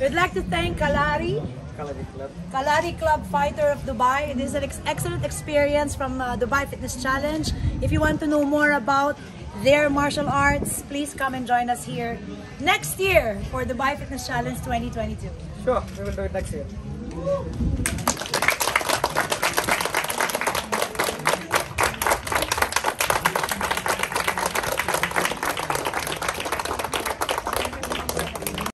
We'd like to thank Kalari, Kalari Club. Kalari Club Fighter of Dubai. It is an ex- excellent experience from uh, Dubai Fitness Challenge. If you want to know more about their martial arts, please come and join us here next year for Dubai Fitness Challenge 2022. Sure, we will do it next year.